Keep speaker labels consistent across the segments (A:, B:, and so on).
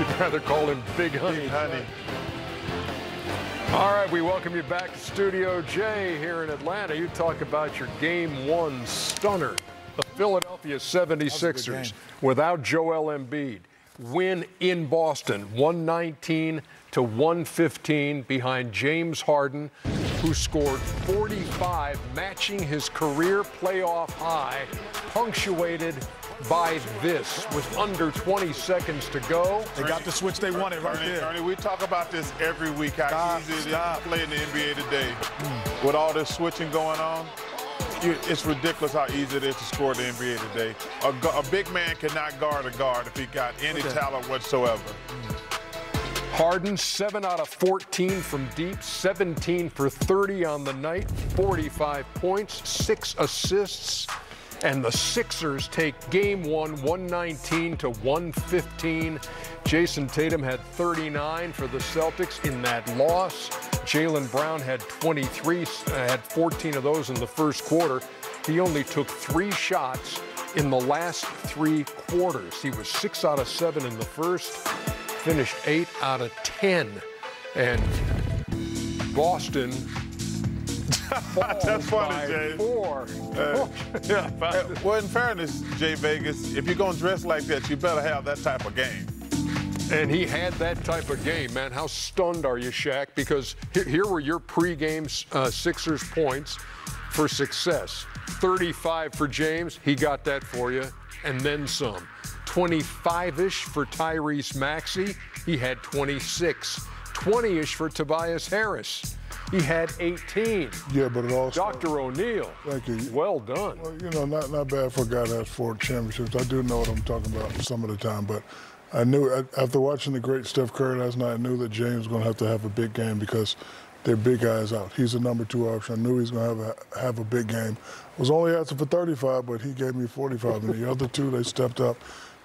A: You'd rather call him Big Honey.
B: Big Honey.
A: All right, we welcome you back to Studio J here in Atlanta. You talk about your game one stunner. The Philadelphia 76ers without Joel Embiid win in Boston 119 to 115 behind James Harden, who scored 45, matching his career playoff high, punctuated by this with under 20 seconds to go.
C: They got the switch they wanted right
B: Ernie,
C: there.
B: Ernie, we talk about this every week, how
C: Stop,
B: easy it is
C: stop.
B: to play in the NBA today. With all this switching going on, it's ridiculous how easy it is to score in the NBA today. A, a big man cannot guard a guard if he got any
C: Okay.
B: talent whatsoever.
A: Harden, 7 out of 14 from deep, 17 for 30 on the night, 45 points, 6 assists. And the Sixers take game one, 119 to 115. Jayson Tatum had 39 for the Celtics in that loss. Jaylen Brown had 23, uh, had 14 of those in the first quarter. He only took three shots in the last three quarters. He was six out of seven in the first, finished eight out of 10. And Boston
B: That's funny,
A: by
B: Jay.
A: four.
B: Uh,
A: yeah,
B: Uh, well, in fairness, Jay Vegas, if you're going to dress like that, you better have that type of game.
A: And he had that type of game, man. How stunned are you, Shaq? Because here, here were your pregame uh, Sixers points for success 35 for James, he got that for you, and then some. 25 ish for Tyrese Maxey, he had 26. 20 ish for Tobias Harris, he had 18.
D: Yeah, but it all
A: Dr. O'Neal,
D: Thank you.
A: well done.
D: Well, you know, not not bad for a guy that has four championships. I do know what I'm talking about some of the time, but I knew after watching the great Steph Curry last night, I knew that James was going to have to have a big game because their big guys out. He's the number two option. I knew he was going to have a, have a big game. I Was only asking for 35, but he gave me 45. And the other two, they stepped up.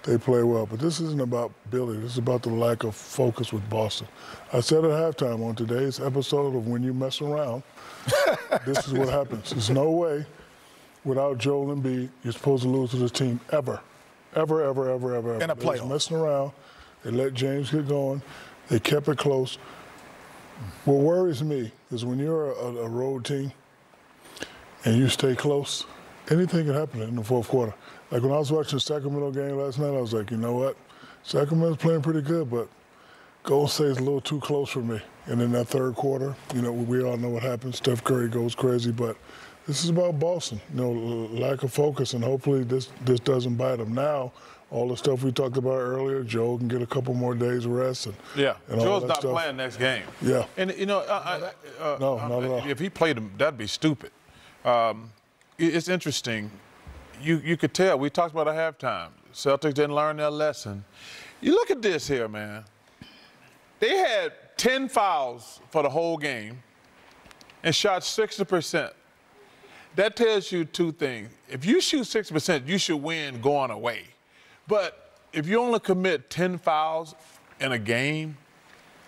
D: They play well. But this isn't about Philly. This is about the lack of focus with Boston. I said at halftime on today's episode of When You Mess Around, this is what happens. There's no way without Joel Embiid, you're supposed to lose to this team ever. Ever, ever, ever, ever, ever.
C: In a playoff.
D: messing around. They let James get going. They kept it close. What worries me is when you're a, a road team and you stay close, anything can happen in the fourth quarter. Like when I was watching the Sacramento game last night, I was like, you know what? Sacramento's playing pretty good, but Golden State's a little too close for me. And in that third quarter, you know, we all know what happens. Steph Curry goes crazy, but this is about Boston. You know, lack of focus, and hopefully this this doesn't bite them. Now, all the stuff we talked about earlier, Joe can get a couple more days of rest. And,
B: Yeah,
D: and all
B: Joe's not
D: stuff.
B: playing next game.
D: Yeah.
B: And you know, uh, uh, uh,
D: No, not at all.
B: If he played him, that'd be stupid. Um, it- it's interesting. You you could tell. We talked about at halftime. Celtics didn't learn their lesson. You look at this here, man. They had 10 fouls for the whole game and shot 60%. That tells you two things. If you shoot 60%, you should win going away. But if you only commit 10 fouls in a game,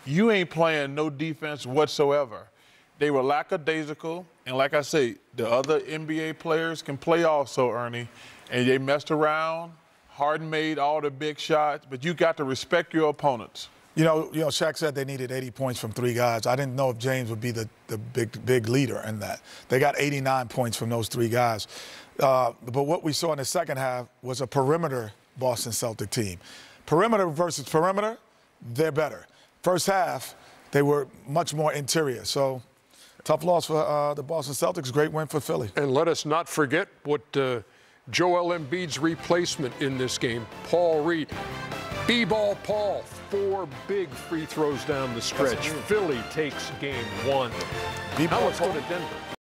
B: you ain't playing no defense whatsoever. They were lackadaisical, and like I say, the other NBA players can play also, Ernie, and they messed around. Harden made all the big shots, but you got to respect your opponents.
C: You know, you know, Shaq said they needed 80 points from three guys. I didn't know if James would be the, the big big leader in that. They got 89 points from those three guys. Uh, but what we saw in the second half was a perimeter Boston Celtic team. Perimeter versus perimeter, they're better. First half, they were much more interior. So tough loss for uh, the Boston Celtics. Great win for Philly.
A: And let us not forget what uh, Joel Embiid's replacement in this game, Paul Reed. B-ball Paul, four big free throws down the stretch. Philly takes game one.
C: B-ball
A: Now let's go to Denver.